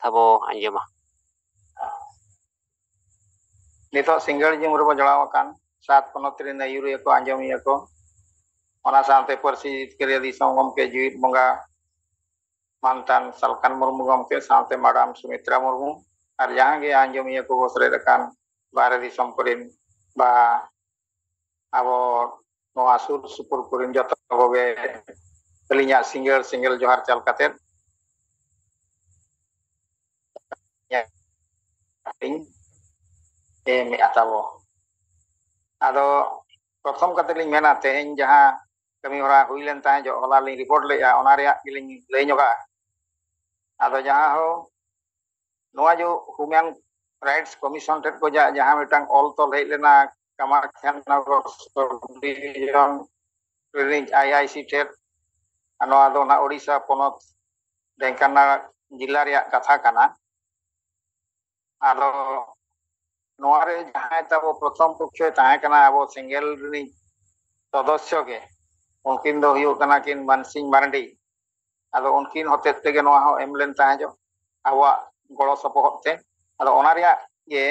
ᱠᱟᱛᱷᱟ ᱵᱚ ᱟᱸᱡᱚᱢᱟ ᱱᱤᱛᱚᱜ ᱥᱤᱸᱜᱟᱹᱲ ᱡᱤᱢ ᱨᱮᱵᱚ ᱡᱚᱲᱟᱣ ᱟᱠᱟᱱ ᱥᱟᱛ ᱯᱚᱱᱚᱛ ᱨᱮᱱ ᱟᱹᱭᱩᱨᱤᱭᱟᱹ ᱠᱚ ᱟᱸᱡᱚᱢᱤᱭᱟᱹ ᱠᱚ ᱚᱱᱟ ᱥᱟᱶᱛᱮ ᱯᱟᱹᱨᱥᱤ ᱡᱤᱛᱠᱟᱹᱨᱤᱭᱟᱹ ᱫᱤᱥᱚᱢ ᱜᱚᱢᱠᱮ ᱡᱤᱣᱤᱫ ᱵᱚᱸᱜᱟ mantan Salkan Murmu gomke ᱥᱟᱶᱛᱮ ᱢᱟᱰᱟᱢ ᱥᱩᱢᱤᱛᱨᱟ ᱢᱩᱨᱢᱩ ᱟᱨ ᱡᱟᱦᱟᱸ ᱜᱮ ᱟᱸᱡᱚᱢᱤᱭᱟᱹ ᱠᱚ ᱥᱮᱞᱮᱫ ᱟᱠᱟᱱ ᱵᱟᱦᱨᱮ ᱫᱤᱥᱚᱢ ᱠᱚᱨᱮᱱ ᱵᱟ ᱟᱵᱚ ᱱᱚᱣᱟ ᱥᱩᱨ ᱥᱩᱯᱩᱨ ᱠᱚᱨᱮᱱ ᱡᱚᱛᱚ ᱠᱚᱜᱮ ᱟᱹᱞᱤᱧᱟᱜ ᱥᱤᱸᱜᱟᱹᱲ ᱥᱤᱸᱜᱟᱹᱲ ᱡᱚᱦᱟᱨ ᱪᱟᱞ ᱠᱟᱛᱮᱫ ya. Ping eh me atabo ado pertama kate ling mena te jaha kami ora huilen ta jo ola ling report le ya ona ria ling le nyoka ado jaha ho noa jo humyang rights commission tet ko ja jaha metang ol to le lena kamar khan nagor sorbi jong ring iic tet. Ano ado na odisha ponot dengkana jilla ya kathakana. kana ᱟᱨᱚ ᱱᱚᱣᱟ ᱨᱮ ᱡᱟᱦᱟᱸᱭ ᱛᱟᱵᱚ ᱯᱨᱚᱛᱷᱚᱢ ᱯᱚᱠᱠᱷᱚᱭ ᱛᱟᱦᱮᱸ ᱠᱟᱱᱟ ᱟᱵᱚ ᱥᱮᱸᱜᱮᱞ ᱨᱤᱱᱤᱡ ᱥᱚᱫᱚᱥᱥᱚ ᱜᱮ ᱩᱱᱠᱤᱱ ᱫᱚ ᱦᱩᱭᱩᱜ ᱠᱟᱱᱟ ᱠᱤᱱ ᱢᱟᱱᱥᱤᱝ ᱢᱟᱨᱰᱤ ᱟᱫᱚ ᱩᱱᱠᱤᱱ ᱦᱚᱛᱮᱡ ᱛᱮᱜᱮ ᱱᱚᱣᱟ ᱦᱚᱸ ᱮᱢ ᱞᱮᱱ ᱛᱟᱦᱮᱸᱡᱚᱜ ᱟᱵᱚᱣᱟᱜ ᱜᱚᱲᱚ ᱥᱚᱯᱚᱦᱚᱫ ᱛᱮ ᱟᱫᱚ ᱚᱱᱟ ᱨᱮᱭᱟᱜ ᱜᱮ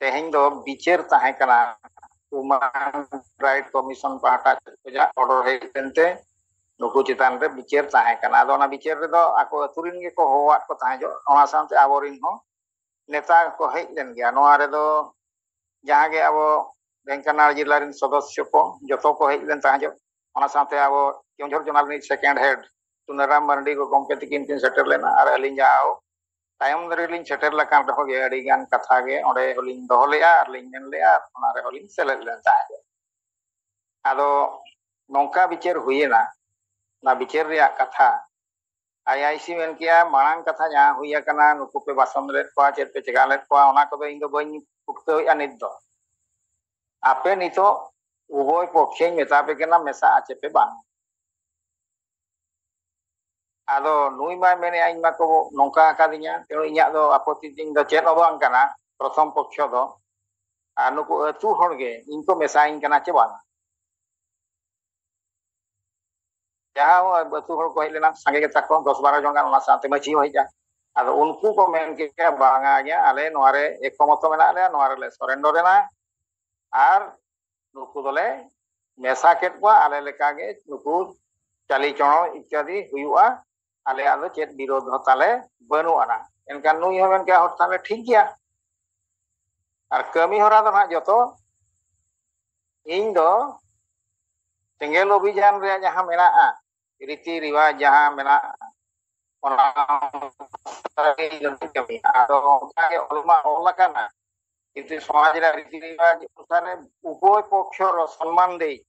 ᱛᱮᱦᱮᱧ ᱫᱚ ᱵᱤᱪᱟᱹᱨ ᱛᱟᱦᱮᱸ ᱠᱟᱱᱟ ᱦᱩᱢᱟᱱ ᱨᱟᱭᱤᱴ ᱠᱚᱢᱤᱥᱚᱱ ᱯᱟᱦᱴᱟ ᱠᱷᱚᱱᱟᱜ ᱚᱰᱚᱨ ᱦᱮᱡ ᱞᱮᱱᱛᱮ ᱱᱩᱠᱩ ᱪᱮᱛᱟᱱ ᱨᱮ ᱵᱤᱪᱟᱹᱨ ᱛᱟᱦᱮᱸ ᱠᱟᱱᱟ ᱟᱫᱚ ᱚᱱᱟ ᱵᱤᱪᱟᱹᱨ ᱨᱮᱫᱚ ᱟᱠᱚ ᱟᱛᱩ ᱨᱮᱱ ᱜᱮᱠᱚ ᱦᱚᱦᱚᱣᱟᱫ ᱠᱚ ᱛᱟᱦᱮᱸᱡᱚᱜ ᱚᱱᱟ ᱥᱟᱶᱛᱮ ᱟᱵᱚᱨᱮᱱ ᱦᱚᱸ नेता को हजन गया अब ढेकाना जिला सदस्य को जो को हजन तहजे अब Keonjhar zonal second head Tunaram Mardi को गमे तक तीन सेटर लेना अली तायम तमें सेटर लाकान रहे कथा अली दहले अली अद नौका विचार हुए विचार कथा ᱟᱭᱟᱭᱥᱤ ᱢᱮᱱ ᱠᱮᱭᱟ ᱢᱟᱲᱟᱝ ᱠᱟᱛᱷᱟ ᱡᱟᱦᱟᱸ ᱦᱩᱭ ᱟᱠᱟᱱᱟ ᱱᱩᱠᱩ ᱯᱮ ᱵᱟᱥᱚᱱ ᱞᱮᱫ ᱠᱚᱣᱟ ᱪᱮᱫ ᱯᱮ ᱪᱮᱠᱟ ᱞᱮᱫ ᱠᱚᱣᱟ ᱚᱱᱟ ᱠᱚᱫᱚ ᱤᱧ ᱫᱚ ᱵᱟᱹᱧ ᱯᱩᱠᱛᱟᱹᱣᱮᱜᱼᱟ ᱱᱤᱛ ᱫᱚ ᱟᱯᱮ ᱱᱤᱛᱚᱜ ᱩᱵᱚᱭ ᱯᱚᱠᱷᱮᱧ ᱢᱮᱛᱟ ᱯᱮ ᱠᱟᱱᱟ ᱢᱮᱥᱟᱜᱼᱟ ᱪᱮᱫ ᱯᱮ ᱵᱟᱝ ᱟᱫᱚ ᱱᱩᱭ ᱢᱟᱭ ᱢᱮᱱᱮᱜᱼᱟ ᱤᱧ ᱢᱟᱠᱚ ᱱᱚᱝᱠᱟ ᱟᱠᱟᱫᱤᱧᱟ ᱛᱮ ᱤᱧᱟᱹᱜ ᱫᱚ ᱟᱯᱚᱛᱛᱤ ᱛᱤᱧ ᱫᱚ ᱪᱮᱫ ᱦᱚᱸ ᱵᱟᱝ ᱠᱟᱱᱟ ᱯᱨᱚᱛᱷᱚᱢ ᱯᱚᱠᱠᱷᱚ ᱫᱚ ᱟᱨ ᱱᱩᱠᱩ ᱟᱹᱛᱩ ᱦᱚᱲ ᱜᱮ ᱤᱧ ᱠᱚ ᱢᱮᱥᱟᱧ ᱠᱟᱱᱟ ᱪᱮ ᱵᱟᱝ ᱡᱟᱦᱟᱸ ᱟᱹᱛᱩ ᱦᱚᱲ ᱠᱚ ᱦᱮᱡ ᱞᱮᱱᱟ ᱥᱟᱸᱜᱮ ᱜᱮᱛᱟ ᱠᱚ ᱫᱚᱥ ᱵᱟᱨᱚ ᱡᱚᱱ ᱜᱟᱱ ᱚᱱᱟ ᱥᱟᱶᱛᱮ ᱢᱟᱺᱡᱷᱤ ᱦᱚᱸ ᱦᱮᱡᱼᱟ ᱟᱫᱚ ᱩᱱᱠᱩ ᱠᱚ ᱢᱮᱱ ᱠᱮᱫᱟ ᱵᱟᱝᱟ ᱟᱡᱟ ᱟᱞᱮ ᱱᱚᱣᱟ ᱨᱮ ᱮᱠᱢᱚᱛᱚ ᱢᱮᱱᱟᱜ ᱞᱮᱭᱟ ᱱᱚᱣᱟ ᱨᱮᱞᱮ ᱥᱚᱨᱮᱱᱰᱚᱨ ᱮᱱᱟ ᱟᱨ ᱱᱩᱠᱩ ᱫᱚᱞᱮ ᱢᱮᱥᱟ ᱠᱮᱫ ᱠᱚᱣᱟ ᱟᱞᱮ ᱞᱮᱠᱟᱜᱮ ᱱᱩᱠᱩ ᱪᱟᱹᱞᱤ ᱪᱚᱲᱚ ᱤᱛᱛᱟᱫᱤ ᱦᱩᱭᱩᱜᱼᱟ ᱟᱞᱮᱭᱟᱜ ᱫᱚ ᱪᱮᱫ ᱵᱤᱨᱳᱫ ᱦᱚᱸ ᱛᱟᱞᱮ ᱵᱟᱹᱱᱩᱜ ᱟᱱᱟ ᱮᱱᱠᱷᱟᱱ ᱱᱩᱭ ᱦᱚᱸ ᱢᱮᱱ ᱠᱮᱫᱟ ᱦᱚᱲ ᱛᱟᱦᱞᱮ ᱴᱷᱤᱠ ᱜᱮᱭᱟ ᱟᱨ ᱠᱟᱹᱢᱤ ᱦᱚᱨᱟ ᱫᱚ ᱦᱟᱸᱜ ᱡᱚᱛᱚ ᱤᱧ ᱫᱚ Jengel bijan bisa ngeriaknya hamela ah, riti riwa jahamela orang dari Indonesia ah. atau kayak ulama orang kana ah. itu semanggil riti riwa jadi misalnya eh. ugoi pokyo ro samandei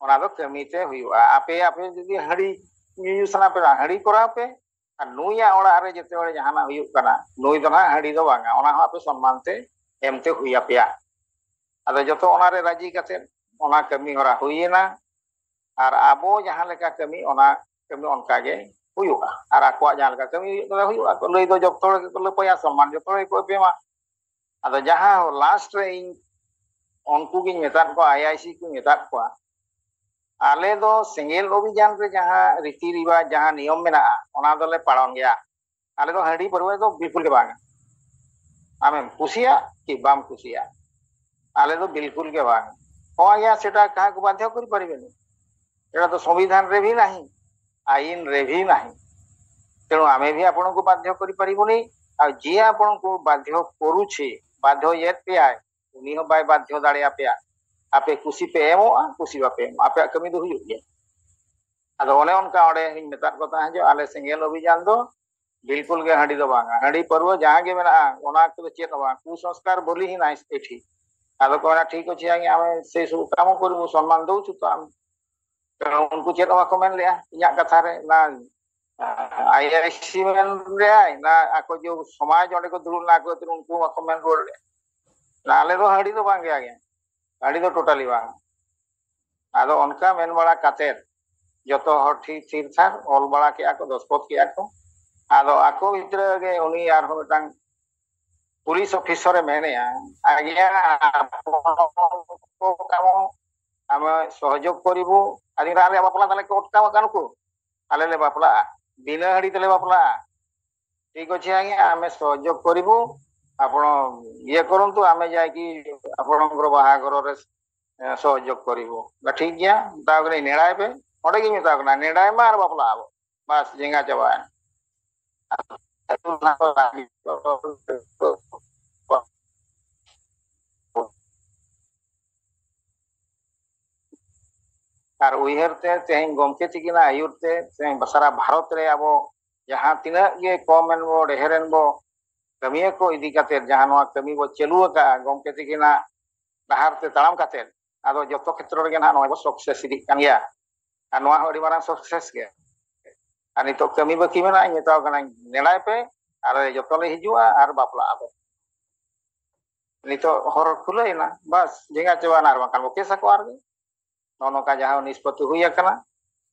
orang kami cewek ya, apa-apa jadi hari nyusana apa hari kurang apa ah, kalau ya orang hari jitu orang jahana huyuk karena, lo itu mana hari doang ya orang apa samante MT huiap ya, ada jatuh orang ada jikatin orang kami orang huiya na. और आबो जहाँ लेका कमी ओना कमी ओनका के हुआ और आको जहाँ लेका कमी हुआ को लई दो जत्तो के को लपया सम्मान जत्तो के को पेमा अद जहाँ हो लास्ट रे इन उनको की मेता को आईआईसी को मेता को आले दो सिंगल अभियान रे जहाँ रीति रिवाज जहाँ नियम मेना ओना दले पालन गया आले दो हड़ी परवे दो बिल्कुल के बांगा आमेम कुसिया कि बाम कुसिया आले दो बिल्कुल के बांगा हो गया सेटा कहा को बाध्य करी परिबेनी তো সংবিধান রে ভি ନାହିଁ ଆଇନ ରେ ଭି ନାହିଁ ତେଣୁ ଆମେ ବି ଆପଣଙ୍କୁ ବାଧ୍ୟ କରିପାରିବୁନି ଆଉ ଯିଏ ଆପଣଙ୍କୁ ବାଧ୍ୟ କରୁଛି ବାଧ୍ୟ ୟେତ ପେ ଆଏ उन्हीं बाय बाध्य दाड़े आपे आपे कुसी पे एमोआ कुसी बापे आपे कमी दो हुई गया ᱟᱫᱚ ᱚᱱᱮ ᱚᱱᱠᱟ ᱚᱸᱰᱮ ᱤᱧ ᱢᱮᱛᱟᱫ ᱠᱚ ᱛᱟᱦᱮᱸ ᱡᱮ ᱟᱞᱮ ᱥᱮᱸᱜᱮᱞ ᱚᱵᱷᱤᱡᱟᱱ ᱫᱚ बिल्कुल गे हांडी दो बांगा हांडी पर्व जहां गे मेना ओना को चेत बा कुसंस्कार बोली ही नाइस एठी आदो को ठीक अछि आगे आमे से सब काम करबो सम्मान दउ ᱩᱱᱠᱩ ᱪᱮᱫ ᱦᱚᱸ ᱵᱟᱠᱚ ᱢᱮᱱ ᱞᱮᱜᱼᱟ ᱤᱧᱟᱹᱜ ᱠᱟᱛᱷᱟ ᱨᱮ ᱚᱱᱟ ᱟᱭᱟᱭᱥᱤ ᱢᱮᱱ ᱞᱮᱜᱼᱟᱭ ᱚᱱᱟ ᱟᱠᱚ ᱡᱮ ᱥᱚᱢᱟᱡᱽ ᱚᱸᱰᱮ ᱠᱚ ᱫᱩᱲᱩᱵ ᱞᱮᱱᱟ ᱟᱠᱚ ᱩᱱᱠᱩ ᱦᱚᱸ ᱵᱟᱠᱚ ᱢᱮᱱ ᱨᱩᱣᱟᱹᱲ ᱞᱮᱜᱼᱟ ᱟᱞᱮ ᱫᱚ ᱦᱟᱺᱰᱤ ᱫᱚ ᱵᱟᱝ ᱜᱮ ᱦᱟᱺᱰᱤ ᱫᱚ ᱴᱳᱴᱟᱞᱤ ᱵᱟᱝ ᱟᱫᱚ ᱚᱱᱠᱟ ᱢᱮᱱ ᱵᱟᱲᱟ ᱠᱟᱛᱮᱫ ᱡᱚᱛᱚ ᱦᱚᱲ ᱴᱷᱤᱠ ᱴᱷᱤᱠ ᱴᱷᱟᱠ ᱚᱞ ᱵᱟᱲᱟ ᱠᱮᱜᱼᱟ ᱠᱚ ᱫᱚᱥᱯᱚᱛ ᱠᱮᱜᱼᱟ ᱠᱚ ᱟᱫᱚ ᱟᱠᱚ ᱵᱷᱤᱛᱨᱤ ᱨᱮᱜᱮ ᱩᱱᱤ ᱟᱨᱦᱚᱸ ᱢᱤᱫᱴᱟᱝ পুলিশ অফিসরে মেনে আজ্ঞা কাম আমি সহযোগ করিব ᱟᱨ ᱤᱧ ᱟᱞᱮᱭᱟᱜ ᱵᱟᱯᱞᱟ ᱛᱟᱞᱮ ᱠᱚ ᱚᱴᱠᱟᱣ ᱟᱠᱟᱱ ᱠᱚ ᱟᱞᱮ ᱞᱮ ᱵᱟᱯᱞᱟᱜᱼᱟ ᱵᱤᱱᱟᱹ ᱦᱟᱺᱰᱤ ᱛᱮᱞᱮ ᱵᱟᱯᱞᱟᱜᱼᱟ ଠିକ ଅଛି ଆଜ୍ଞା ଆମେ ସହଯୋଗ କରିବୁ ଆପଣ ଇଏ କରନ୍ତୁ ଆମେ ଯାଇକି ଆପଣଙ୍କର ବାହାଘରରେ ସହଯୋଗ କରିବୁ ଠିକ ଗିଆ ତାପରେ ନେଡ଼ାଇବେ ᱚᱸᱰᱮ ᱜᱮ ᱢᱮᱛᱟ ᱠᱟᱱᱟ ᱱᱮᱰᱟᱭ ᱢᱟ ᱟᱨ ᱵᱟᱯᱞᱟ ᱟᱵᱚ ᱵᱟᱥ ᱡᱮᱸᱜᱟ ᱪᱟᱵᱟᱭᱮᱱ ᱟᱨ ᱩᱭᱦᱟᱹᱨ ᱛᱮ ᱛᱮᱦᱮᱧ ᱜᱚᱢᱠᱮ ᱛᱤᱠᱤᱱᱟᱜ ᱟᱹᱭᱩᱨ ᱛᱮ ᱛᱮᱦᱮᱧ ᱥᱟᱨᱟ ᱵᱷᱟᱨᱚᱛ ᱨᱮ ᱟᱵᱚ ᱡᱟᱦᱟᱸ ᱛᱤᱱᱟᱹᱜ ᱜᱮ ᱠᱚᱢᱮᱱ ᱵᱚ ᱰᱷᱮᱨᱮᱱ ᱵᱚ ᱠᱟᱹᱢᱤᱭᱟᱹ ᱠᱚ ᱤᱫᱤ ᱠᱟᱛᱮ ᱡᱟᱦᱟᱸ ᱱᱚᱣᱟ ᱠᱟᱹᱢᱤ ᱵᱚ ᱪᱟᱹᱞᱩ ᱟᱠᱟᱫᱼᱟ ᱜᱚᱢᱠᱮ ᱛᱤᱠᱤᱱᱟᱜ ᱰᱟᱦᱟᱨ ᱛᱮ ᱛᱟᱲᱟᱢ ᱠᱟᱛᱮ ᱟᱫᱚ ᱡᱚᱛᱚ ᱠᱷᱮᱛᱨᱚ ᱨᱮᱜᱮ ᱱᱟᱦᱟᱜ ᱱᱚᱣᱟ ᱵᱚ ᱥᱚᱠᱥᱮᱥ ᱤᱫᱤᱜ ᱠᱟᱱ ᱜᱮᱭᱟ ᱟᱨ ᱱᱚᱣᱟ ᱦᱚᱸ ᱟᱹᱰᱤ ᱢᱟᱨᱟᱝ ᱥᱚᱠᱥᱮᱥ ᱜᱮ ᱟᱨ ᱱᱤᱛᱚᱜ ᱠᱟᱹᱢᱤ ᱵᱟᱹᱠᱤ ᱢᱮᱱᱟᱜᱼᱟ ᱤᱧ ᱢᱮᱛᱟᱣ ᱠᱟᱱᱟ ᱱᱮᱲᱟᱭ ᱯᱮ ᱟᱨ ᱡᱚᱛᱚ ᱞᱮ ᱦᱤᱡᱩᱜᱼᱟ ᱟᱨ ᱵᱟᱯᱞᱟᱜ ᱟᱵᱚ ᱱᱤᱛᱚᱜ ᱦᱚᱨ ᱠᱷᱩᱞᱟᱹᱭᱮᱱᱟ ᱵᱟᱥ ᱡᱮᱸᱜᱟ ᱪᱟᱵᱟᱭᱮᱱᱟ ᱟᱨ ᱵᱟᱝᱠᱷᱟᱱ ᱵᱚ ᱠᱮᱥ ᱟᱠᱚ ᱟᱨᱜᱮ ᱱᱚᱜᱼᱚ ᱱᱚᱝᱠᱟ ᱡᱟᱦᱟᱸ ᱱᱤᱥᱯᱚᱛᱤ ᱦᱩᱭ ᱟᱠᱟᱱᱟ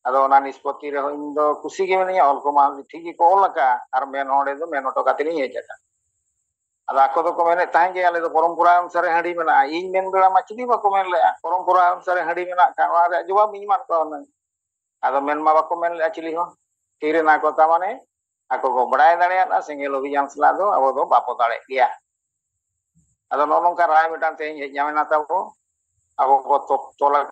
ᱟᱫᱚ ᱚᱱᱟ ᱱᱤᱥᱯᱚᱛᱤ ᱨᱮᱦᱚᱸ ᱤᱧ ᱫᱚ ᱠᱩᱥᱤ ᱜᱮ ᱢᱤᱱᱟᱹᱧᱟ ᱚᱞ ᱠᱚᱢᱟ ᱴᱷᱤᱠ ᱜᱮᱠᱚ ᱚᱞ ᱟᱠᱟᱜᱼᱟ ᱟᱨ ᱢᱮᱱ ᱦᱚᱸ ᱚᱸᱰᱮ ᱫᱚ ᱢᱮᱱ ᱦᱚᱴᱚ ᱠᱟᱛᱮ ᱞᱤᱧ ᱦᱮᱡ ᱟᱠᱟᱱᱟ ᱟᱫᱚ ᱟᱠᱚ ᱫᱚᱠᱚ ᱢᱮᱱᱮᱫ ᱛᱟᱦᱮᱸ ᱜᱮ ᱟᱞᱮ ᱫᱚ ᱯᱚᱨᱚᱢᱯᱚᱨᱟ ᱚᱱᱩᱥᱟᱨᱮ ᱦᱟᱺᱰᱤ ᱢᱮᱱᱟᱜᱼᱟ ᱤᱧ ᱢᱮᱱ ᱵᱮᱲᱟ ᱢᱟ ᱪᱤᱞᱤ ᱵᱟᱠᱚ ᱢᱮᱱ ᱞᱮᱜᱼᱟ ᱯᱚᱨᱚᱢᱯᱚᱨᱟ ᱚᱱᱩᱥᱟᱨᱮ ᱦᱟᱺᱰᱤ ᱢᱮᱱᱟᱜ ᱠᱷᱟᱱ ᱚᱱᱟ ᱨᱮᱭᱟᱜ ᱡᱚᱵᱟᱵ ᱤᱧ ᱮᱢᱟᱫ ᱠᱚᱣᱟ ᱦᱩᱱᱟᱹᱝ ᱟᱫᱚ ᱢᱮᱱ ᱢᱟ ᱵᱟᱠᱚ ᱢᱮᱱ ᱞᱮᱜᱼᱟ ᱪᱤᱞᱤ ᱦᱚᱸ ᱛᱤᱨᱮᱱᱟ ᱠᱚ ᱛᱟᱢᱟᱱᱮ ᱟᱠᱚ ᱠᱚ ᱵᱟᱲᱟᱭ ᱫᱟᱲᱮᱭᱟᱜᱼᱟ ᱥᱮᱸᱜᱮᱞ ᱚᱵᱷᱤᱡᱟᱱ ᱥᱟᱞᱟᱜ ᱫᱚ ᱟᱵᱚ ᱫᱚ ᱵᱟᱵᱚ ᱫᱟᱲᱮᱜ ᱜᱮᱭᱟ ᱟᱫᱚ ᱱᱚᱜᱼᱚ ᱱᱚᱝᱠᱟ ᱨᱟᱭ ᱢᱤᱫᱴᱟᱝ ᱛᱮᱦᱮᱧ ᱦᱮᱡ ᱧᱟᱢᱮᱱᱟ ᱛᱟᱵᱚ Aku kotok tolak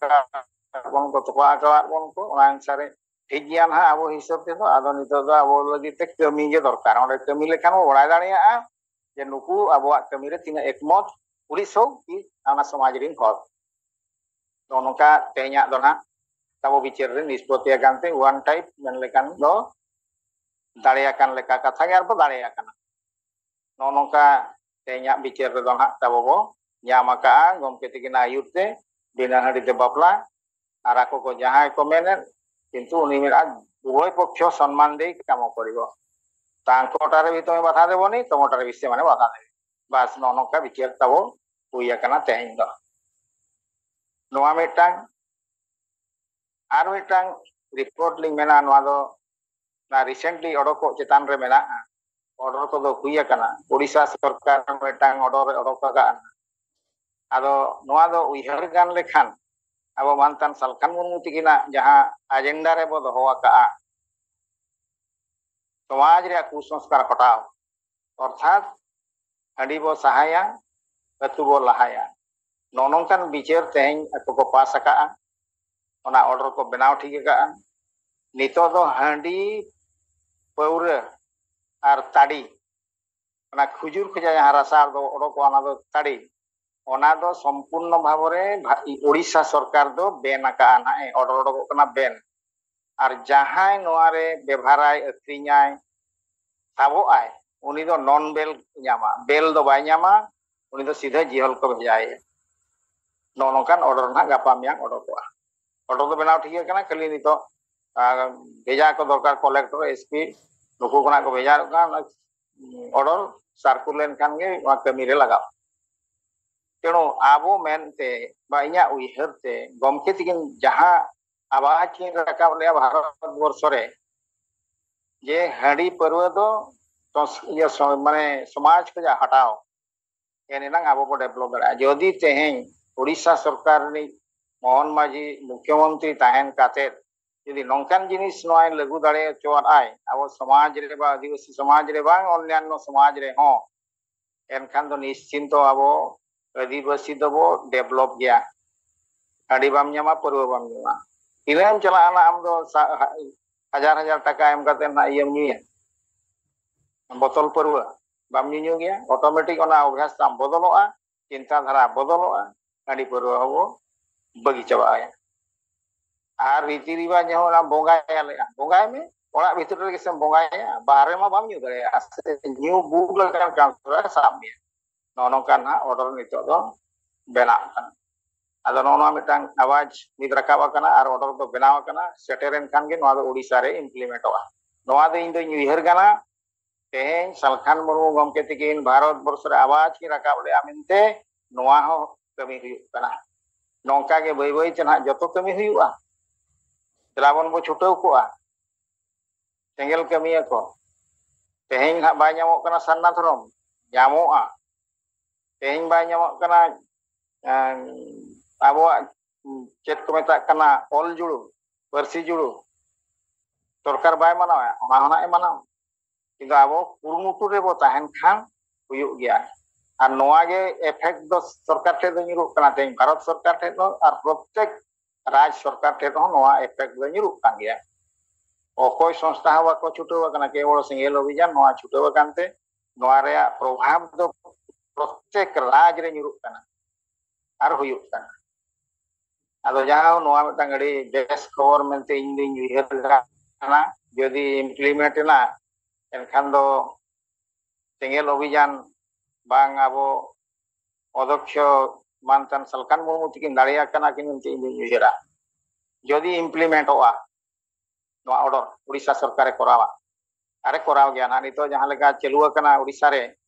wong kotok akawat wong ko lansare hijian ha abo hisab te to ado nito do abo lagi te kami je dorkar onde kami le kan ya a je nuku aboak kemi le tinga ekmot pulis so ki ana samaj rin khot do ka tenya do na tabo bicer rin nispoti akan te one type men lekan do dariakan leka katha ge dari akan. No nongka tenya bicer dona, tabo ᱧᱟᱢ ᱟᱠᱟᱜᱼᱟ ᱜᱚᱢᱠᱮ ᱛᱟᱹᱠᱤᱱ ᱟᱹᱭᱩᱨ ᱛᱮ ᱫᱤᱱᱟᱹ ᱦᱟᱺᱰᱤ ᱛᱮ ᱵᱟᱯᱞᱟ ᱟᱨ ᱟᱠᱚ ᱠᱚ ᱡᱟᱦᱟᱸᱭ ᱠᱚ ᱢᱮᱱᱮᱫ কিন্তু উনি উভয় পক্ষ সম্মান দেই কাম করিব তাঙ্কটারে বি তুমি বাধা দেবনি তোমাটারে বি সেমানে বাধা দেবে বাস ননকা বিচার তাব হুইয়া কানা তেহিন দ নোয়া মিটাং আর মিটাং রিপোর্ট লিং মেনা নোয়া দ না রিসেন্টলি অডক চেতান রে মেনা অর্ডার কো দ হুইয়া কানা ওড়িশা সরকার মিটাং অর্ডার অডক কানা ado noa do lekan abo mantan salkan mun muti kina jaha agenda re bodo hoa ka a toa jira kusong skara kotao orthat adi bo sahaya batu bo lahaya nonong kan bicer teheng ako ko pasa ka a ona orro ko benau a nito do handi pewre ar tadi. Ona kujur kejaya harasa ardo orro ko ana do tadi onado sempurna bahwere Indonesia sekarang do bena ke anak eh orang orang kena ben arjahai noare beharai ekrinyai tabu ay unido non bel nyama bel do bay nyama unido sida jihal ke bijai nono kan orang orang gak paham yang orang tua orang tua benar tiga karena kali ini to beja ke dokter kolektor sp luku kena ke beja kan orang sarkulen kan gak kemiri lagi तेणु आबो मेनते बाइया उहरते गमके तिगिन जहाँ आवाज़ किन रखा ले भारत वर्षरे ये हड़ी पर्व तो मान समाज को हटाओ एन नंग आबो को डेवलप करा जदी तेहें सरकार मोहन माझी मुख्यमंत्री तहन काते यदि नौकान जिन लगू लागू दाड़े चोर अब समाज रे आदिवासी समाज रे अन्न्य समाज रे एनखान निश्चिंत अब adibasi dabo develop ya. Adi bam nyama purwa bam nyama ilam kan cela ana amdo hajar hajar taka am kate na iem ni botol purwa bam nyu ge ya. automatic ona ogas botol bodolo a cinta botol bodolo a adi purwa ho bagi coba ya. Ar riti riwa nyoh na bonga ya le ya. bonga me ola bitu ke sem ya. Bare ma bam nyu ge new google kan kan, kan, kan sa ya nono kan karena order itu do bena kan ada nono mitang awaj midrakawa kana ar order do bela kana seteren kan ge noa do odisha re implement wa noa do indo nyihir kana teh salkhan murmu gomke tikin bharat borso re awaj ki rakab le aminte noa ho kami hu kana nongka ge boi boi cena joto kami huyuga celabon bo chutau koa tengel kami ko. Teh ha banyak kana sanna throm nyamo a Tehing banyak nyawak kena tabo chat kau meta kena all julu persi julu torkar bai mana ona Mana mana. Kinga abo kurung tu re bo tahan khan huyu gya An noa ge efek dos torkar te dinyu kena tehing bharat sarkar te do ar prottek raj sarkar te do noa efek do nyu kan gya Okoi sonstahawa ko chutewa kana kewolo singelo bijan noa chutewa kante noa rea prohab proste kerlaj re nyuruk tana, ar huyuk atau Ado jau nua metang gari jes kawor ini indi nyuhir jadi jodi implement tana, en tinggal lebih obijan bang abo odokyo mantan salkan mo mo tikin dari akan akin nanti indi nyuhir a. Jodi implement oa, nua odor, urisa sorkare korawa. Are korawa gianan itu jangan lega celua kana urisare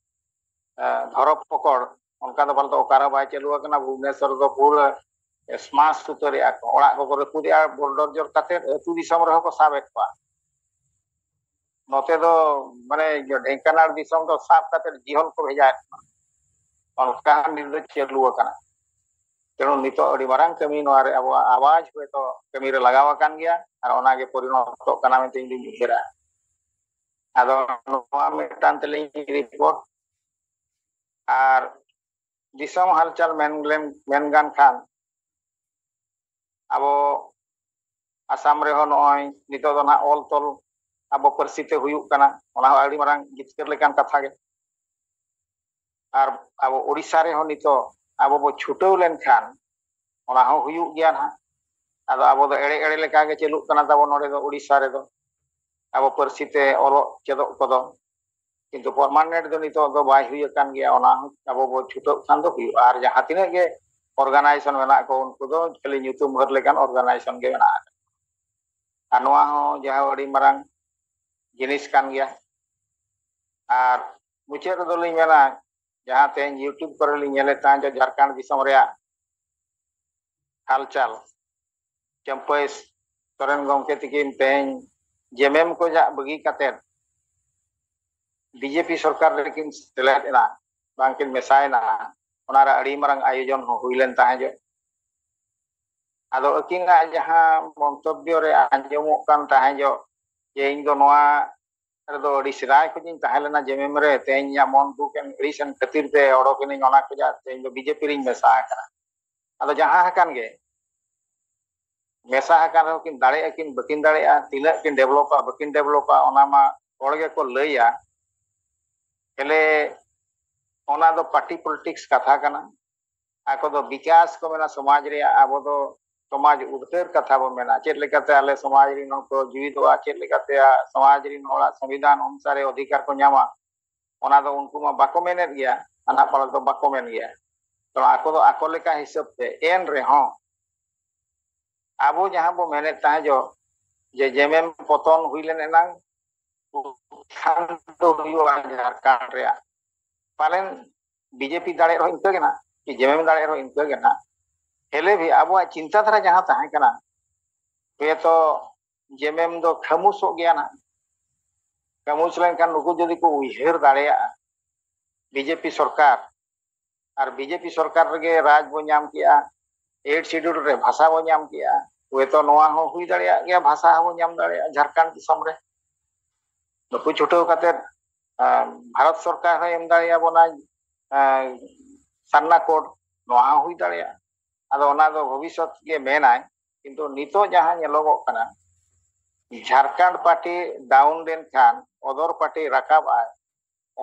ᱫᱷᱚᱨᱚᱯ ᱯᱚᱠᱚᱲ ᱚᱱᱠᱟ ᱫᱚ ᱵᱟᱞᱛᱚ ᱚᱠᱟᱨᱟ ᱵᱟᱭ ᱪᱟᱹᱞᱩ ᱟᱠᱟᱱᱟ ᱵᱷᱩᱵᱽᱱᱮᱥᱥᱚᱨ ᱫᱚ ᱯᱩᱨᱟᱹ ᱥᱢᱟᱥ ᱩᱛᱟᱹᱨᱮᱜᱼᱟ ᱠᱚ ᱚᱲᱟᱜ ᱠᱚᱠᱚ ᱨᱟᱹᱯᱩᱫᱮᱜᱼᱟ ᱵᱚᱞᱰᱚᱨ ᱡᱚᱨ ᱠᱟᱛᱮᱫ ᱟᱹᱛᱩ ᱫᱤᱥᱚᱢ ᱨᱮᱦᱚᱸ ᱠᱚ ᱥᱟᱵᱮᱫ ᱠᱚᱣᱟ ᱱᱚᱛᱮ ᱫᱚ ᱢᱟᱱᱮ ᱰᱷᱮᱝᱠᱟᱱᱟᱲ ᱫᱤᱥᱚᱢ ᱫᱚ ᱥᱟᱵ ᱠᱟᱛᱮᱫ ᱡᱤᱦᱚᱞ ᱠᱚ ᱵᱷᱮᱡᱟᱭᱮᱫ ᱠᱚᱣᱟ ᱚᱱᱠᱟᱱ ᱱᱤᱛ ᱫᱚ ᱪᱟᱹᱞᱩ ᱟᱠᱟᱱᱟ ᱛᱮᱱᱚ ᱱᱤᱛᱚᱜ ᱟᱹᱰᱤ ᱢᱟᱨᱟᱝ ᱠᱟᱹᱢᱤ ᱱᱚᱣᱟ ᱨᱮ ᱟᱵᱚᱣᱟᱜ ᱟᱣᱟᱡ ᱦᱚᱭᱛᱚ ᱠᱟᱹᱢᱤ ᱨᱮ ᱞᱟᱜᱟᱣ ᱟᱠᱟᱱ ᱜᱮᱭᱟ ᱟᱨ ᱚᱱᱟᱜᱮ ᱯᱚᱨᱤণᱚᱛᱚᱜ ᱠᱟᱱᱟ ᱢᱮᱱᱛᱮ ᱤᱧ ᱫᱩᱧ ᱩᱭᱦᱟᱹᱨᱟ ᱟᱫᱚ ᱱᱚᱣᱟ ᱢᱤᱫᱴᱟᱝ ᱛᱮᱞᱤᱧ ᱨᱤᱯᱳᱨᱴ ᱟᱨ ᱫᱤᱥᱚᱢ ᱦᱟᱞᱪᱟᱞ ᱢᱮᱱ ᱢᱮᱱ ᱜᱟᱱ ᱠᱷᱟᱱ ᱟᱵᱚ ᱟᱥᱟᱢ ᱨᱮᱦᱚᱸ ᱱᱚᱜᱼᱚᱭ ᱱᱤᱛᱚᱜ ᱫᱚ ᱱᱟᱦᱟᱜ ᱚᱞ ᱛᱚᱞ ᱟᱵᱚ ᱯᱟᱹᱨᱥᱤ ᱛᱮ ᱦᱩᱭᱩᱜ ᱠᱟᱱᱟ ᱚᱱᱟ ᱦᱚᱸ ᱟᱹᱰᱤ ᱢᱟᱨᱟᱝ ᱡᱤᱛᱠᱟᱹᱨ ᱞᱮᱠᱟᱱ ᱠᱟᱛᱷᱟ ᱜᱮ ᱟᱨ ᱟᱵᱚ ᱳᱲᱤᱥᱥᱟ ᱨᱮᱦᱚᱸ ᱱᱤᱛᱚᱜ ᱟᱵᱚ ᱵᱚ ᱪᱷᱩᱴᱟᱹᱣ ᱞᱮᱱᱠᱷᱟᱱ ᱚᱱᱟ ᱦᱚᱸ ᱦᱩᱭᱩᱜ ᱜᱮᱭᱟ ᱱᱟᱦᱟᱜ ᱟᱫᱚ ᱟᱵᱚ ᱫᱚ ᱮᱲᱮ ᱮᱲᱮ ᱞᱮᱠᱟ ᱜᱮ ᱪᱟᱹᱞᱩᱜ ᱠᱟᱱᱟ ᱛᱟᱵᱚ ᱱᱚᱰᱮ ᱫᱚ ᱳᱲᱤᱥᱥᱟ ᱨᱮᱫᱚ ᱟᱵᱚ ᱯᱟᱹᱨᱥᱤ ᱛᱮ ᱚᱞᱚᱜ ᱪᱮᱫᱚᱜ ᱠᱚᱫᱚ ᱠᱤᱱᱛᱩ ᱯᱟᱨᱢᱟᱱᱮᱱᱴ ᱫᱚ ᱱᱤᱛᱚᱜ ᱫᱚ ᱵᱟᱭ ᱦᱩᱭ ᱟᱠᱟᱱ ᱜᱮᱭᱟ ᱚᱱᱟ ᱦᱚᱸ ᱟᱵᱚ ᱵᱚ ᱪᱷᱩᱴᱟᱹᱜ ᱠᱟᱱ ᱫᱚ ᱦᱩᱭᱩᱜᱼᱟ ᱟᱨ ᱡᱟᱦᱟᱸ ᱛᱤᱱᱟᱹᱜ ᱜᱮ ᱚᱨᱜᱟᱱᱟᱭᱡᱮᱥᱚᱱ ᱢᱮᱱᱟᱜ ᱠᱚ ᱩᱱᱠᱩ ᱫᱚ ᱠᱷᱟᱹᱞᱤ ᱧᱩᱛᱩᱢ ᱦᱟᱹᱨ ᱞᱮᱠᱟᱱ ᱚᱨᱜᱟᱱᱟᱭᱡᱮᱥᱚᱱ ᱜᱮ ᱢᱮᱱᱟᱜ ᱟᱠᱟᱫᱟ ᱟᱨ ᱱᱚᱣᱟ ᱦᱚᱸ ᱡᱟᱦᱟᱸ ᱟᱹᱰᱤ ᱢᱟᱨᱟᱝ ᱡᱤᱱᱤᱥ ᱠᱟᱱ ᱜᱮᱭᱟ ᱟᱨ ᱢᱩᱪᱟᱹᱫ ᱨᱮᱫᱚᱞᱤᱧ ᱢᱮᱱᱟ ᱡᱟᱦᱟᱸ ᱛᱮᱦᱮᱧ ᱤᱭᱩᱴᱤᱭᱩᱵ ᱠᱚᱨᱮ ᱞᱤᱧ ᱧᱮᱞᱮᱫ ᱛᱟᱦᱮᱸ ᱡᱮ ᱡᱷᱟᱲᱠᱷᱚᱸᱰ ᱫᱤᱥᱚᱢ ᱨᱮᱭᱟᱜ ᱦᱟᱞᱪᱟᱞ ᱪᱟᱹᱢᱯᱟᱹᱭ ᱥᱚᱨᱮᱱ ᱜᱚᱢᱠᱮ ᱛᱤᱠᱤᱱ ᱛᱮᱦᱮᱧ ᱡᱮᱢᱮᱢ ᱠᱚ ᱵᱟᱹᱜᱤ ᱠᱟᱛᱮᱫ BJP sorkar lekin selat ena bangkin mesai na onara ari marang ayo jon ho huilen ta ajo ado akin na aja ha montobyo ya, kan ya re anjo ya, mo kan ta ajo ye indo noa erdo ri sirai ko jin ta hala na jeme krisan katir te oro ken ni ona BJP ring mesa kara ado ja kan ge? Mesa ha kan ro kin dare akin bekin dare a tilak kin develop a bekin develop a onama Orang yang kau हेले ᱚᱱᱟ ᱫᱚ ᱯᱟᱴᱤ ᱯᱚᱞᱤᱴᱤᱠᱥ ᱠᱟᱛᱷᱟ ᱠᱟᱱᱟ ᱟᱠᱚ ᱫᱚ ᱵᱤᱠᱟᱥ ᱠᱚ ᱢᱮᱱᱟ ᱥᱚᱢᱟᱡᱽ ᱨᱮᱭᱟᱜ ᱟᱵᱚ ᱫᱚ समाज उद्धार कथा बो मेना। चेत लेकाते आले समाज री नो को जीवित हो आ चेत लेकाते आ समाज री नोला संविधान अनुसार अधिकार को न्यामा। ओना दो उनको मा बाको मेने गया अना पाल तो बाको मेन गया तो आको दो आको लेका हिसाब ते एन रे, हाँ। हो। अब जहाँ बो मेने ता जो, जे जेमेम पतन हुई लेने नांग ᱫᱚ ᱦᱩᱭᱩᱜᱼᱟ ᱡᱷᱟᱲᱠᱷᱚᱸᱰ ᱨᱮᱭᱟᱜ ᱯᱟᱞᱮᱱ ᱵᱤᱡᱮᱯᱤ ᱫᱟᱲᱮᱜ ᱨᱮᱦᱚᱸ ᱤᱱᱠᱟᱹ ᱜᱮ ᱱᱟᱜ ᱠᱤ ᱡᱮᱢᱮᱢ ᱫᱟᱲᱮᱜ ᱨᱮᱦᱚᱸ ᱤᱱᱠᱟᱹ ᱜᱮ ᱱᱟᱜ ᱦᱮᱞᱮ ᱵᱷᱤ ᱟᱵᱚᱣᱟᱜ ᱪᱤᱱᱛᱟ ᱫᱷᱟᱨᱟ ᱡᱟᱦᱟᱸ ᱛᱟᱦᱮᱸ ᱠᱟᱱᱟ ᱦᱚᱭᱛᱚ ᱡᱮᱢᱮᱢ ᱫᱚ ᱠᱷᱟᱹᱢᱩᱥᱚᱜ ᱜᱮᱭᱟ ᱱᱟᱜ ᱠᱷᱟᱹᱢᱩᱥ ᱞᱮᱱᱠᱷᱟᱱ ᱱᱩᱠᱩ ᱡᱩᱫᱤ ᱠᱚ ᱩᱭᱦᱟᱹᱨ ᱫᱟᱲᱮᱭᱟᱜᱼᱟ ᱵᱤᱡᱮᱯᱤ ᱥᱚᱨᱠᱟᱨ ᱟᱨ ᱵᱤᱡᱮᱯᱤ ᱥᱚᱨᱠᱟᱨ ᱨᱮᱜᱮ ᱨᱟᱡᱽ ᱵᱚ ᱧᱟᱢ ᱠᱮᱜᱼᱟ ᱮᱭᱤᱴ ᱥᱤᱰᱩᱞ ᱨᱮ ᱵᱷᱟᱥᱟ ᱵᱚ ᱧᱟᱢ ᱠᱮᱜᱼᱟ ᱦᱚᱭᱛᱚ ᱱᱚᱣᱟ ᱦᱚᱸ ᱦᱩᱭ ᱫᱟᱲᱮᱭᱟᱜ ᱜᱮᱭᱟ ᱵᱷᱟᱥᱟ ᱦᱚᱸᱵᱚ ᱧᱟᱢ ᱫᱟᱲᱮᱭᱟᱜᱼᱟ ᱡᱷᱟᱲᱠᱷᱚᱸᱰ ᱫᱤᱥᱚᱢ ᱨᱮ ᱱᱩᱠᱩ ᱪᱷᱩᱴᱟᱹᱣ ᱠᱟᱛᱮᱫ ᱵᱷᱟᱨᱚᱛ ᱥᱚᱨᱠᱟᱨ ᱦᱚᱸᱭ ᱮᱢ ᱫᱟᱲᱮᱭᱟᱵᱚᱱᱟ ᱥᱟᱨᱱᱟ ᱠᱳᱰ ᱱᱚᱣᱟ ᱦᱚᱸ ᱦᱩᱭ ᱫᱟᱲᱮᱭᱟᱜᱼᱟ ᱟᱫᱚ ᱚᱱᱟ ᱫᱚ ᱵᱷᱚᱵᱤᱥᱥᱚᱛ ᱜᱮ ᱢᱮᱱᱟᱭ ᱠᱤᱱᱛᱩ ᱱᱤᱛᱚᱜ ᱡᱟᱦᱟᱸ ᱧᱮᱞᱚᱜᱚᱜ ᱠᱟᱱᱟ ᱡᱷᱟᱲᱠᱷᱚᱸᱰ ᱯᱟᱴᱤ ᱰᱟᱣᱩᱱ ᱞᱮᱱᱠᱷᱟᱱ ᱚᱫᱚᱨ ᱯᱟᱴᱤ ᱨᱟᱠᱟᱵ ᱟᱭ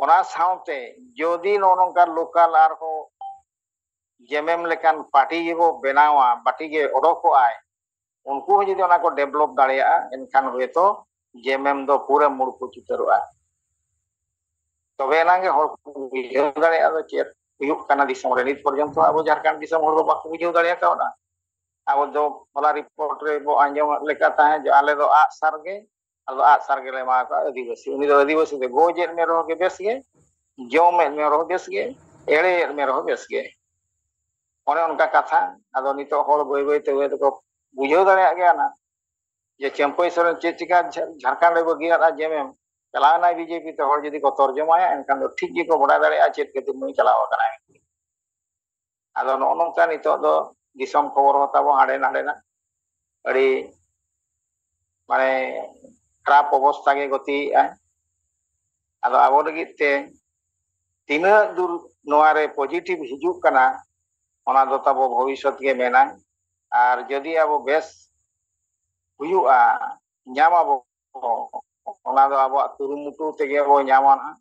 ᱚᱱᱟ ᱥᱟᱶᱛᱮ ᱡᱚᱫᱤ ᱱᱚᱜᱼᱚ ᱱᱚᱝᱠᱟ ᱞᱳᱠᱟᱞ ᱟᱨᱦᱚᱸ ᱡᱮᱢᱮᱢ ᱞᱮᱠᱟᱱ ᱯᱟᱴᱤ ᱜᱮᱠᱚ ᱵᱮᱱᱟᱣᱟ ᱯᱟᱴᱤ ᱜᱮ ᱚᱰᱚᱠᱚᱜ ᱟᱭ ᱩᱱᱠᱩ ᱦᱚᱸ ᱡᱩᱫᱤ ᱚᱱᱟ ᱠᱚ ᱰᱮᱵᱷᱞᱚᱯ ᱫᱟᱲᱮᱭᱟᱜᱼᱟ ᱮᱱᱠᱷᱟᱱ ᱦᱚᱭᱛᱚ ᱡᱮ ᱢᱮᱢ ᱫᱚ ᱯᱩᱨᱟᱹ ᱢᱩᱲᱠᱩ ᱪᱤᱛᱟᱹᱨᱚᱜᱼᱟ ᱛᱚᱵᱮ ᱟᱱᱟᱝ ᱜᱮ ᱦᱚᱲ ᱠᱚ ᱵᱩᱡᱷᱟᱹᱣ ᱫᱟᱲᱮᱭᱟᱜᱼᱟ ᱪᱮᱫ ᱦᱩᱭᱩᱜ ᱠᱟᱱᱟ ᱫᱤᱥᱚᱢ ᱨᱮ ᱱᱤᱛ ᱯᱚᱨᱡᱚᱱᱛᱚ ᱟᱵᱚ ᱡᱷᱟᱲᱠᱷᱚᱸᱰ ᱫᱤᱥᱚᱢ ᱦᱚᱲ ᱫᱚ ᱵᱟᱠᱚ ᱵᱩᱡᱷᱟᱹᱣ ᱫᱟᱲᱮ ᱠᱟᱣᱱᱟ ᱟᱵᱚ ᱫᱚ ᱦᱚᱞᱟ ᱨᱤᱯᱳᱨᱴ ᱨᱮᱵᱚ ᱟᱸᱡᱚᱢ ᱞᱮᱠᱟ ᱛᱟᱦᱮᱸ ᱡᱮ ᱟᱞᱮ ᱫᱚ ᱟᱜ ᱥᱟᱨ ᱜᱮ ᱟᱫᱚ ᱟᱜ ᱥᱟᱨ ᱜᱮᱞᱮ ᱮᱢᱟ ᱠᱚᱣᱟ ᱟᱹᱫᱤᱵᱟᱹᱥᱤ ᱩᱱᱤ ᱫᱚ ᱟᱹᱫᱤᱵᱟᱹᱥᱤ ᱫᱚ ᱜᱚᱡᱮᱫ ᱢᱮ ᱨᱮᱦᱚᱸ ᱜᱮ ᱵᱮᱥ ᱜᱮ ᱡᱚᱢᱮᱫ ᱢᱮ ᱨᱮᱦᱚᱸ ᱵᱮᱥ ᱜᱮ ᱮᱲᱮᱭᱮᱫ ᱢᱮ ᱨᱮᱦᱚᱸ ᱵᱮᱥ ᱜᱮ ᱚᱱᱮ ᱚᱱᱠᱟ ᱠᱟᱛᱷᱟ ᱟᱫᱚ ᱱᱤᱛᱚᱜ ᱦᱚᱲ ᱵᱟᱹᱭ ᱵᱟᱹᱭᱛᱮ ᱦᱚᱭ ᱫᱚᱠᱚ ᱵᱩᱡᱷᱟᱹᱣ ᱫᱟᱲᱮᱭᱟᱜ ᱜᱮᱭᱟ ᱱᱟ ᱡᱮ ᱪᱮᱢᱯᱚᱭ ᱥᱚᱨᱮᱱ ᱪᱮᱫ ᱪᱤᱠᱟ ᱡᱷᱟᱲᱠᱷᱚᱸᱰ ᱨᱮ ᱵᱟᱹᱜᱤᱭᱟᱫᱟ ᱡᱮᱢᱮᱢ ᱪᱟᱞᱟᱣᱱᱟᱭ ᱵᱤᱡᱮᱯᱤ ᱛᱮ ᱦᱚᱲ ᱡᱩᱫᱤ ᱠᱚ ᱛᱚᱨᱡᱚᱢᱟᱭᱟ ᱮᱱᱠᱷᱟᱱ ᱫᱚ ᱴᱷᱤᱠ ᱜᱮᱠᱚ ᱵᱟᱰᱟᱭ ᱫᱟᱲᱮᱭᱟᱜᱼᱟ ᱪᱮᱫ ᱠᱷᱟᱹᱛᱤᱨ ᱱᱩᱭ ᱪᱟᱞᱟᱣ ᱟᱠᱟᱱᱟᱭ ᱟᱫᱚ ᱱᱚᱜᱼᱚ ᱱᱚᱝᱠᱟ ᱱᱤᱛᱚᱜ ᱫᱚ ᱫᱤᱥᱚᱢ ᱠᱷᱚᱵᱚᱨ ᱦᱚᱸ ᱛᱟᱵᱚ ᱦᱟᱸᱰᱮ ᱱᱟᱰᱮᱱᱟᱜ ᱟᱹᱰᱤ ᱢᱟᱱᱮ ᱠᱷᱟᱨᱟᱯ ᱚᱵᱚᱥᱛᱷᱟ ᱜᱮ ᱜᱚᱛᱤᱭᱮᱜᱼᱟ ᱟᱫᱚ ᱟᱵᱚ ᱞᱟᱹᱜᱤᱫ ᱛᱮ ᱛᱤᱱᱟᱹᱜ ᱫᱩᱨ ᱱᱚᱣᱟ ᱨᱮ ᱯᱚᱡᱤᱴᱤᱵᱷ ᱦᱤᱡᱩᱜ ᱠᱟᱱᱟ ᱚᱱᱟ ᱫᱚ ᱛᱟᱵᱚ ᱵᱷᱚᱵᱤᱥᱥᱚᱛ ᱜᱮ ᱢᱮᱱᱟᱭ ᱟᱨ ᱡᱩᱫᱤ ᱟᱵᱚ ᱵᱮᱥ huyua nyama bo ona do abo turumutu tege bo nyama na. Nah,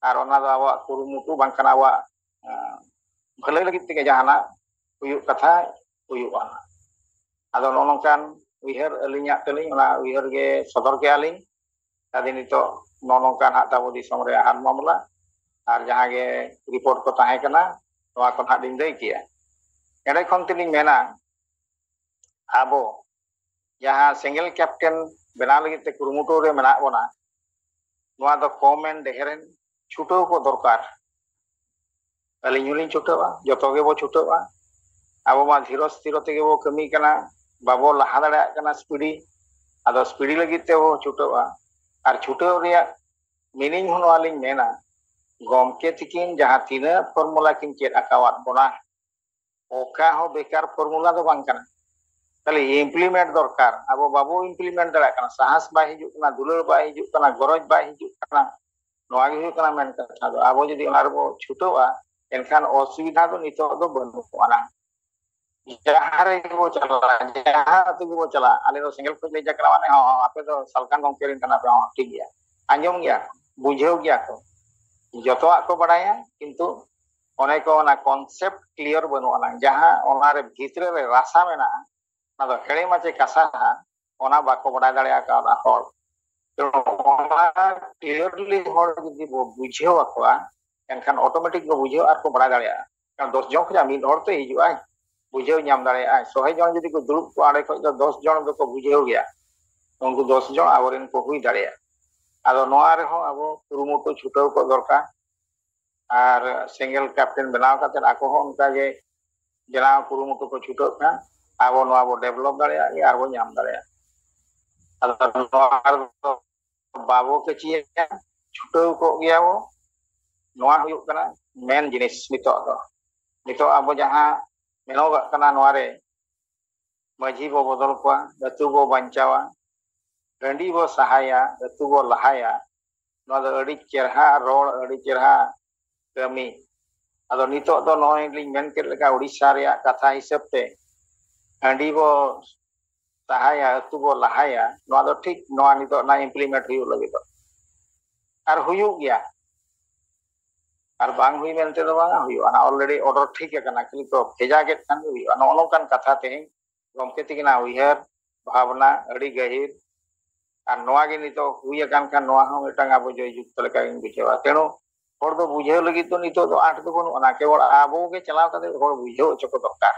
ar ona do abo turumutu bangkan awa eh, belai lagi tege jahana huyu katha huyu a ado nonong kan wiher alinya teling ona wiher ge sodor ke aling. Tadi nito nonong kan hak tabo di somre ahan mamla ar nah, jaha ge report ko tahe kana noa kon hak dindai kia ya. ngarai kon teling mena. Abo. ᱡᱟᱦᱟᱸ single captain ᱵᱮᱱᱟᱣ ᱞᱟᱹᱜᱤᱫ ᱛᱮ ᱠᱩᱨᱩᱢᱩᱴᱩ ᱨᱮ ᱢᱮᱱᱟᱜ ᱵᱚᱱᱟ ᱱᱚᱣᱟ ᱫᱚ ᱠᱚᱢᱮᱱ ᱰᱷᱮᱨᱮᱱ ᱪᱷᱩᱴᱟᱹᱣ ᱠᱚ ᱫᱚᱨᱠᱟর ᱟᱹᱞᱤᱧ ᱦᱚᱸᱞᱤᱧ ᱪᱷᱩᱴᱟᱹᱜᱼᱟ ᱡᱚᱛᱚ ᱜᱮᱵᱚ ᱪᱷᱩᱴᱟᱹᱜᱼᱟ ᱟᱵᱚ ᱢᱟ ᱫᱷᱤᱨᱚ ᱥᱛᱤᱨᱚ ᱛᱮᱜᱮ ᱵᱚ ᱠᱟᱹᱢᱤ ᱠᱟᱱᱟ ᱵᱟᱵᱚ ᱞᱟᱦᱟ ᱫᱟᱲᱮᱭᱟᱜ ᱠᱟᱱᱟ ᱥᱯᱤᱰᱤ ᱟᱫᱚ ᱥᱯᱤᱰᱤ ᱞᱟᱹᱜᱤᱫ ᱛᱮᱵᱚ ᱪᱷᱩᱴᱟᱹᱜᱼᱟ ᱟᱨ ᱪᱷᱩᱴᱟᱹᱣ ᱨᱮᱭᱟᱜ ᱢᱤᱱᱤᱝ ᱦᱚᱸ ᱱᱚᱣᱟ ᱞᱤᱧ ᱢᱮᱱᱟ ᱜᱚᱢᱠᱮ ᱛᱤᱠᱤᱱ ᱡᱟᱦᱟᱸ ᱛᱤᱱᱟᱹᱜ ᱯᱷᱚᱨᱢᱩᱞᱟ ᱠᱤᱱ ᱪᱮᱫ ᱟᱠᱟᱣᱟᱫ ᱵᱚᱱᱟ ᱚᱠᱟ ᱦᱚᱸ ᱵᱮᱠᱟᱨ ᱯᱷᱚᱨᱢᱩᱞᱟ ᱫᱚ ᱵᱟᱝ ᱠᱟᱱᱟ tali implementor dorkar. Abo babu implementer dara sahas bai hiju kana dulur bai hiju kana goroj bai hiju kana noa hiju kana men abo jadi arbo chuto wa ah. en kan osuwidha do nito do bonu wala jahare go chala jahare tu go chala. Ale do single foot leja kana eh, oh, apa? ho ape do salkan gong kirin kana pra oh, ngati gya ah. anjom gya bujheo gya ah ko joto ak ko badaya kintu onai ko ona clear bonu wala jaha onare gitre le rasa mena ᱚᱱᱟ ᱫᱚ ᱦᱮᱲᱮᱢᱟ ᱪᱮ ᱠᱟᱥᱟᱦᱟ ᱚᱱᱟ ᱵᱟᱠᱚ ᱵᱟᱰᱟᱭ ᱫᱟᱲᱮᱭᱟᱜ ᱠᱟᱣᱫᱟ ᱦᱚᱲ ᱚᱱᱟ ᱠᱞᱤᱭᱟᱨᱞᱤ ᱦᱚᱲ ᱡᱩᱫᱤ ᱵᱚ ᱵᱩᱡᱷᱟᱹᱣ ᱟᱠᱚᱣᱟ ᱮᱱᱠᱷᱟᱱ ᱚᱴᱳᱢᱮᱴᱤᱠ ᱠᱚ ᱵᱩᱡᱷᱟᱹᱣ ᱟᱨ ᱠᱚ ᱵᱟᱲᱟᱭ ᱫᱟᱲᱮᱭᱟᱜᱼᱟ ᱫᱚᱥ ᱡᱚᱱ ᱠᱷᱚᱱᱟᱜ ᱢᱤᱫ ᱦᱚᱲ ᱛᱚᱭ ᱦᱤᱡᱩᱜᱼᱟᱭ ᱵᱩᱡᱷᱟᱹᱣ ᱧᱟᱢ ᱫᱟᱲᱮᱭᱟᱜᱼᱟᱭ ᱥᱚᱦᱮ ᱡᱚᱱ ᱡᱩᱫᱤ ᱠᱚ ᱫᱩᱲᱩᱵ ᱠᱚᱜᱼᱟ ᱚᱸᱰᱮ ᱠᱷᱚᱱ ᱫᱚ ᱫᱚᱥ ᱡᱚᱱ ᱫᱚᱠᱚ ᱵᱩᱡᱷᱟᱹᱣ ᱜᱮᱭᱟ ᱩᱱᱠᱩ ᱫᱚᱥ ᱡᱚᱱ ᱟᱵᱚᱨᱮᱱ ᱠᱚ ᱦᱩᱭ ᱫᱟᱲᱮᱭᱟᱜᱼᱟ ᱟᱫᱚ ᱱᱚᱣᱟ ᱨᱮᱦᱚᱸ ᱟᱵᱚ ᱠᱩᱨᱩᱢᱩᱴᱩ ᱪᱷᱩᱴᱟᱹᱣ ᱠᱚ ᱫᱚᱨᱠᱟর ᱟᱨ ᱥᱮᱸᱜᱮᱞ ᱠᱟᱯᱴᱮᱱ ᱵᱮᱱᱟᱣ ᱠᱟᱛᱮᱫ ᱟᱠᱚ ᱦᱚᱸ ᱚᱱᱠᱟᱜᱮ ᱡᱟᱱᱟᱣ ᱠᱩᱨᱩᱢᱩᱴᱩ ᱠᱚ ᱪᱷᱩᱴᱟᱹᱜ ᱠᱷᱟᱱ ᱟᱵᱚ ᱱᱚᱣᱟ ᱵᱚ ᱰᱮᱵᱷᱞᱚᱯ ᱫᱟᱲᱮᱭᱟᱜ ᱜᱮᱭᱟ ᱟᱨ ᱵᱚ ᱧᱟᱢ ᱫᱟᱲᱮᱭᱟᱜᱼᱟ ᱟᱫᱚ ᱱᱚᱣᱟ ᱵᱟᱵᱚ ᱠᱮᱪᱤᱭᱮᱫᱼᱟ ᱪᱷᱩᱴᱟᱹᱣ ᱠᱚᱜ ᱜᱮᱭᱟ ᱵᱚ ᱱᱚᱣᱟ ᱦᱩᱭᱩᱜ ᱠᱟᱱᱟ ᱢᱮᱱ ᱡᱤᱱᱤᱥ ᱱᱤᱛᱚᱜ ᱫᱚ ᱱᱤᱛᱚᱜ ᱟᱵᱚ ᱡᱟᱦᱟᱸ ᱢᱮᱱᱚᱜᱚᱜ ᱠᱟᱱᱟ ᱱᱚᱣᱟ ᱨᱮ ᱢᱟᱹᱡᱷᱤ ᱵᱚ ᱵᱚᱫᱚᱞ ᱠᱚᱣᱟ ᱟᱹᱛᱩ ᱵᱚ ᱵᱟᱧᱪᱟᱣᱟ ᱴᱟᱺᱰᱤ ᱵᱚ ᱥᱟᱦᱟᱭᱟ ᱟᱹᱛᱩ ᱵᱚ ᱞᱟᱦᱟᱭᱟ ᱱᱚᱣᱟ ᱫᱚ ᱟᱹᱰᱤ ᱪᱮᱨᱦᱟ ᱨᱚᱲ ᱟᱹᱰᱤ ᱪᱮᱨᱦᱟ ᱠᱟᱹᱢᱤ ᱟᱫᱚ ᱱᱤᱛᱚᱜ ᱫᱚ ᱱᱚᱜᱼᱚᱭ ᱞᱤᱧ ᱢᱮᱱ ᱠᱮᱫ ᱞᱮᱠᱟ ᱩᱲᱤᱥᱥᱟ ᱨᱮᱭᱟᱜ ᱠᱟᱛᱷᱟ ᱦᱤᱥᱟᱹᱵ ᱛᱮ ᱦᱟᱺᱰᱤ ᱵᱚ ᱛᱟᱦᱟᱭᱟ ᱟᱹᱛᱩ ᱵᱚ ᱞᱟᱦᱟᱭᱟ ᱱᱚᱣᱟ ᱫᱚ ᱴᱷᱤᱠ ᱱᱚᱣᱟ ᱱᱤᱛᱚᱜ ᱚᱱᱟ ᱤᱢᱯᱞᱤᱢᱮᱱᱴ ᱦᱩᱭᱩᱜ ᱞᱟᱹᱜᱤᱫ ᱟᱨ ᱦᱩᱭᱩᱜ ᱜᱮᱭᱟ ᱟᱨ ᱵᱟᱝ ᱦᱩᱭ ᱢᱮᱱᱛᱮ ᱫᱚ ᱵᱟᱝ ᱦᱩᱭᱩᱜᱼᱟ ᱚᱱᱟ ᱚᱞᱨᱮᱰᱤ ᱚᱰᱟᱨ ᱴᱷᱤᱠ ᱟᱠᱟᱱᱟ ᱠᱤᱱᱛᱩ ᱵᱷᱮᱡᱟ ᱠᱮᱫ ᱠᱷᱟᱱ ᱜᱮ ᱦᱩᱭᱩᱜᱼᱟ ᱱᱚᱜᱼᱚ ᱱᱚᱝᱠᱟᱱ ᱠᱟᱛᱷᱟ ᱛᱮᱦᱮᱧ ᱜᱚᱢᱠᱮ ᱛᱤᱠᱤᱱᱟᱜ ᱩᱭᱦᱟᱹᱨ ᱵᱷᱟᱵᱽᱱᱟ ᱟᱹᱰᱤ ᱜᱟᱹᱦᱤᱨ ᱟᱨ ᱱᱚᱣᱟ ᱜᱮ ᱱᱤᱛᱚᱜ ᱦᱩᱭ ᱟᱠᱟᱱ ᱠᱷᱟᱱ ᱱᱚᱣᱟ ᱦᱚᱸ ᱢᱤᱫᱴᱟᱝ ᱟᱵᱚ ᱡᱚᱭᱡᱩᱠᱛᱚ ᱞᱮᱠᱟᱜᱤᱧ ᱵᱩᱡᱷᱟᱹᱣᱟ ᱛᱮᱲᱚ ᱦᱚᱲ ᱫᱚ ᱵᱩᱡᱷᱟᱹᱣ ᱞᱟᱹᱜᱤᱫ ᱫᱚ ᱱᱤᱛᱚᱜ ᱫᱚ ᱟᱸᱴ ᱫᱚ ᱵᱟᱹᱱᱩᱜᱼᱟ ᱠᱮᱵᱚᱞ ᱟᱵᱚ ᱜᱮ ᱪᱟᱞᱟᱣ ᱠᱟᱛᱮ ᱦᱚᱲ ᱵᱩᱡᱷᱟᱹᱣ ᱦᱚᱪᱚ ᱠᱚ ᱫᱚᱨᱠᱟᱨ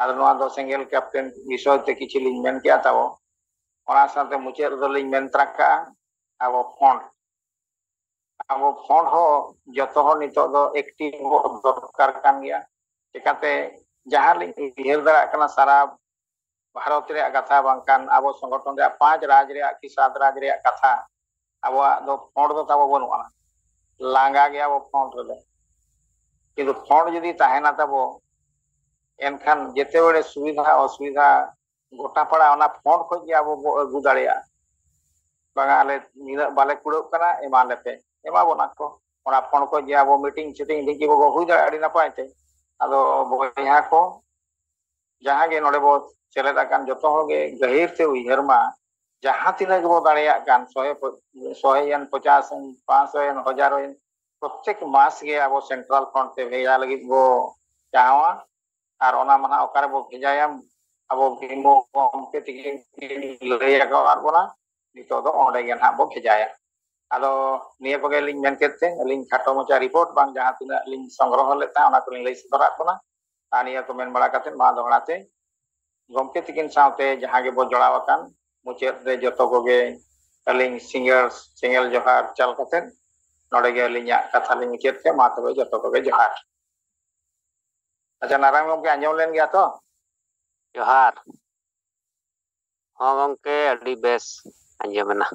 ᱟᱫᱚ ᱱᱚᱣᱟ ᱫᱚ ᱥᱮᱸᱜᱮᱞ ᱠᱮᱯᱴᱮᱱ ᱵᱤᱥᱚᱭ ᱛᱮ ᱠᱤᱪᱷᱩ ᱞᱤᱧ ᱢᱮᱱ ᱠᱮᱜᱼᱟ ᱛᱟᱵᱚ ᱚᱱᱟ ᱥᱟᱶᱛᱮ ᱢᱩᱪᱟᱹᱫ ᱨᱮᱫᱚᱞᱤᱧ ᱢᱮᱱ ᱛᱟᱨᱟ ᱠᱟᱜᱼᱟ ᱟᱵᱚ ᱯᱷᱚᱸᱰ ᱟᱵᱚ ᱯᱷᱚᱸᱰ ᱦᱚᱸ ᱡᱚᱛᱚ ᱦᱚᱲ ᱱᱤᱛᱚᱜ ᱫᱚ ᱮᱠᱴᱤᱵ ᱫᱚᱨᱠᱟর ᱠᱟᱱ ᱜᱮᱭᱟ ᱪᱮᱠᱟᱛᱮ ᱡᱟᱦᱟᱸ ᱞᱤᱧ ᱩᱭᱦᱟᱹᱨ ᱫᱟᱲᱮᱭᱟᱜ ᱠᱟᱱᱟ ᱥᱟᱨᱟ ᱵᱷᱟᱨᱚᱛ ᱨᱮᱭᱟᱜ ᱠᱟᱛᱷᱟ ᱵᱟᱝᱠᱷᱟᱱ ᱟᱵᱚ ᱥᱚᱝᱜᱚᱴᱷᱚᱱ ᱨᱮᱭᱟᱜ ᱯᱟᱸᱪ ᱨᱟᱡᱽ ᱨᱮᱭᱟᱜ ᱠᱤ ᱥᱟᱛ ᱨᱟᱡᱽ ᱨᱮᱭᱟᱜ ᱠᱟᱛᱷᱟ ᱟᱵᱚᱣᱟᱜ ᱫᱚ ᱯᱷᱚᱸᱰ ᱫᱚ ᱛᱟᱵᱚ ᱵᱟᱹᱱᱩᱜᱼᱟ ᱞᱟᱸᱜᱟ ᱜᱮᱭᱟ ᱵᱚ ᱯᱷᱚᱸᱰ ᱨᱮᱫᱚ ᱠᱤᱱᱛᱩ ᱯᱷᱚᱸᱰ ᱡᱩᱫᱤ ᱛᱟᱦᱮᱱᱟ ᱛᱟᱵᱚ एनखान जेते बड़े सुविधा, असुविधा, गोटापड़ा फ़ोन खोज अब अगू दाड़े बाले कुड़ा एमाले पे को फ़ोन खोज मीटिंग, चिटिंग भी गो दपायते बहा को जहाँगे नो जो गहिर से उहरमा जहाँ तक बो दान शहेन पचास पाँच सौ हज़ार प्रत्येक मास गे अब सेंट्रल फ्रंट से भेजा लगे बो, चाहवा। ᱟᱨ ᱚᱱᱟ ᱢᱟ ᱦᱟᱸᱜ ᱚᱠᱟᱨᱮᱵᱚ ᱵᱷᱮᱡᱟᱭᱟ ᱟᱵᱚ ᱵᱤᱢᱵᱚ ᱜᱚᱢᱠᱮ ᱛᱮᱜᱮ ᱞᱟᱹᱭ ᱟᱠᱟᱫ ᱵᱚᱱᱟ ᱱᱤᱛᱚᱜ ᱫᱚ ᱚᱸᱰᱮ ᱜᱮ ᱦᱟᱸᱜ ᱵᱚ ᱵᱷᱮᱡᱟᱭᱟ ᱟᱫᱚ ᱱᱤᱭᱟᱹ ᱠᱚᱜᱮ ᱞᱤᱧ ᱢᱮᱱ ᱠᱮᱫ ᱛᱮ ᱟᱹᱞᱤᱧ ᱠᱷᱟᱴᱚ ᱢᱟᱪᱷᱟ ᱨᱤᱯᱳᱨᱴ ᱵᱟᱝ ᱡᱟᱦᱟᱸ ᱛᱤᱱᱟᱹᱜ ᱞᱤᱧ ᱥᱚᱝᱜᱨᱚᱦᱚ ᱞᱮᱫ ᱛᱟᱦᱮᱸ ᱚᱱᱟ ᱠᱚᱞᱤᱧ ᱞᱟᱹᱭ ᱥᱚᱫᱚᱨᱟᱜ ᱠᱟᱱᱟ ᱟᱨ ᱱᱤᱭᱟᱹ ᱠᱚ ᱢᱮᱱ ᱵᱟᱲᱟ ᱠᱟᱛᱮᱫ ᱢᱟ ᱫᱚᱦᱲᱟᱛᱮ ᱜᱚᱢᱠᱮ ᱛᱤᱠᱤᱱ ᱥᱟᱶᱛᱮ ᱡᱟᱦᱟᱸ ᱜᱮᱵᱚ ᱡᱚᱲᱟᱣ ᱟᱠᱟᱱ ᱢᱩᱪᱟᱹᱫ ᱨᱮ ᱡᱚᱛᱚ ᱠᱚᱜᱮ ᱟᱹᱞᱤᱧ ᱥᱤᱝᱜᱟᱨ ᱥᱮᱸᱜᱮᱞ ᱡᱚᱦᱟᱨ ᱪᱟᱞ ᱠᱟᱛᱮᱫ ᱱᱚᱰᱮ ᱜᱮ ᱟᱹᱞᱤᱧᱟᱜ ᱠᱟᱛᱷᱟ ᱞᱤᱧ ᱢᱩᱪᱟᱹᱫ ᱠᱮᱫ ᱢᱟ ᱛᱚᱵᱮ ᱡᱚᱛᱚ ᱠᱚᱜᱮ ᱡᱚᱦᱟᱨ Aja narang ngomong ke anjong lain gitu. Johar. Ngomong ke di base anjong menang.